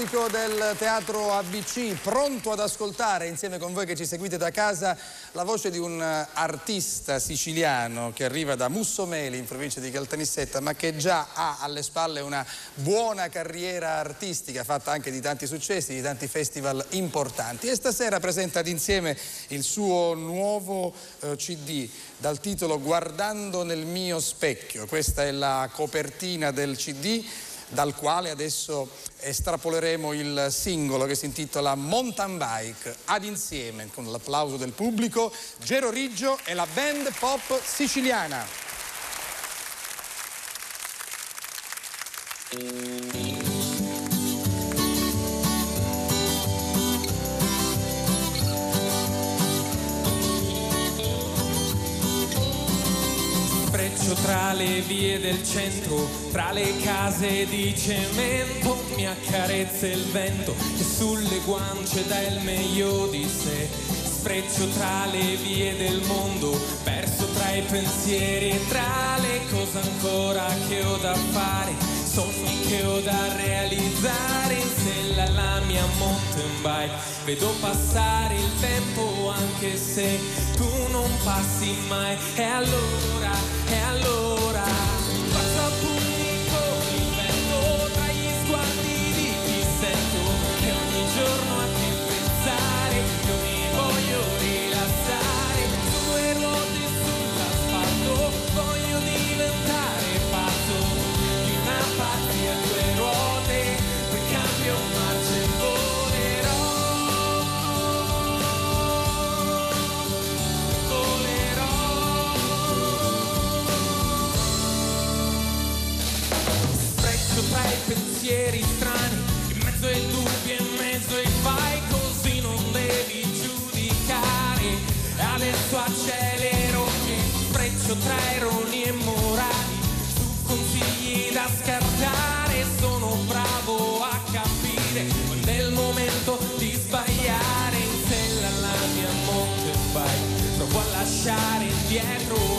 pubblico del teatro ABC, pronto ad ascoltare insieme con voi che ci seguite da casa la voce di un artista siciliano che arriva da Mussomeli in provincia di Caltanissetta ma che già ha alle spalle una buona carriera artistica fatta anche di tanti successi, di tanti festival importanti e stasera presenta insieme il suo nuovo eh, CD dal titolo Guardando nel mio specchio. Questa è la copertina del CD dal quale adesso estrapoleremo il singolo che si intitola Mountain Bike ad insieme con l'applauso del pubblico Gero Riggio e la band pop siciliana. Spreccio tra le vie del centro, tra le case di cemento, mi accarezza il vento che sulle guance dà il meglio di sé. Spreccio tra le vie del mondo, perso tra i pensieri e tra le cose ancora che ho da fare, sogni che ho da realizzare sella alla mia mountain bike. Vedo passare il tempo anche se tu non passi mai e allora, e allora faccio Spreccio tra i pensieri strani, in mezzo ai dubbi e in mezzo ai fai, così non devi giudicare. Adesso accelero che spreccio tra errori e morali, su consigli da scartare, sono bravo a capire quando è il momento di sbagliare in sella alla mia mountain bike. Provo a lasciare indietro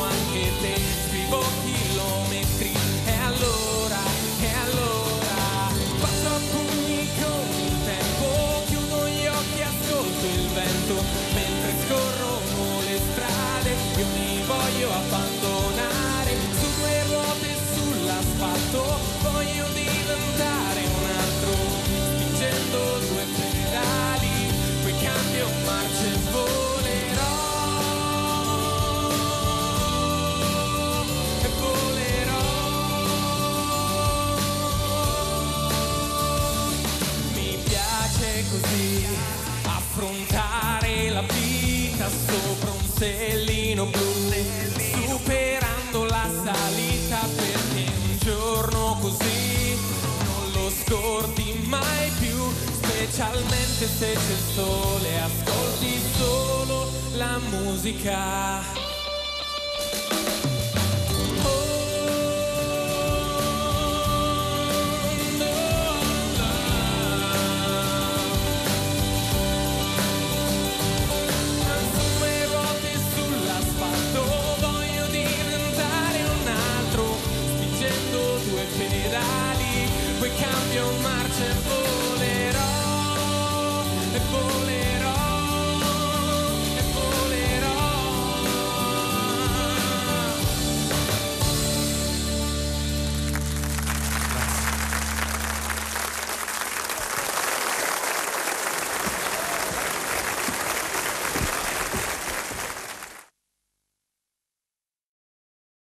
sellino blu, superando la salita perché un giorno così non lo scordi mai più, specialmente se c'è il sole, ascolti solo la musica.